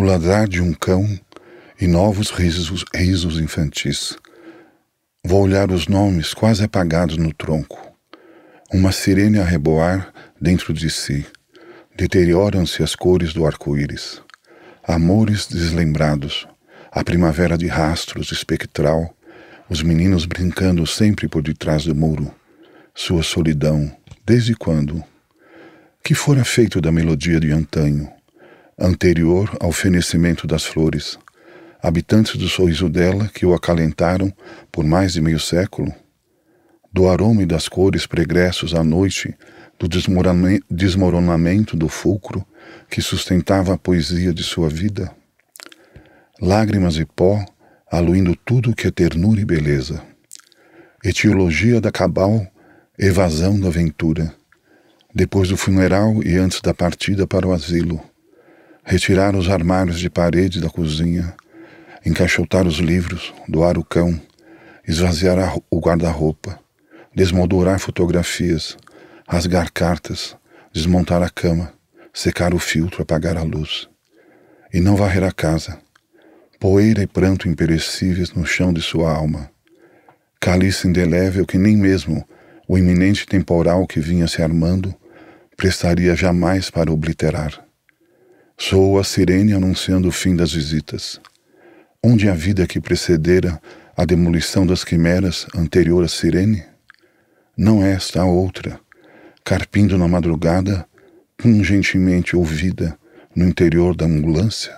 o ladrar de um cão e novos risos, risos infantis. Vou olhar os nomes quase apagados no tronco. Uma sirene a reboar dentro de si. Deterioram-se as cores do arco-íris. Amores deslembrados, a primavera de rastros espectral, os meninos brincando sempre por detrás do muro. Sua solidão, desde quando? Que fora feito da melodia de antanho, anterior ao fenecimento das flores, habitantes do sorriso dela que o acalentaram por mais de meio século? Do aroma e das cores pregressos à noite, do desmoronamento do fulcro que sustentava a poesia de sua vida? Lágrimas e pó, aluindo tudo que é ternura e beleza. Etiologia da cabal, evasão da aventura. Depois do funeral e antes da partida para o asilo. Retirar os armários de parede da cozinha, encaixotar os livros, doar o cão, esvaziar o guarda-roupa, desmoldurar fotografias, rasgar cartas, desmontar a cama, secar o filtro, apagar a luz. E não varrer a casa. Poeira e pranto imperecíveis no chão de sua alma. Cálice indelével que nem mesmo o iminente temporal que vinha se armando prestaria jamais para obliterar. Sou a sirene anunciando o fim das visitas. Onde a vida que precedera a demolição das quimeras anterior à sirene? Não é esta a outra, carpindo na madrugada, pungentemente ouvida no interior da ambulância?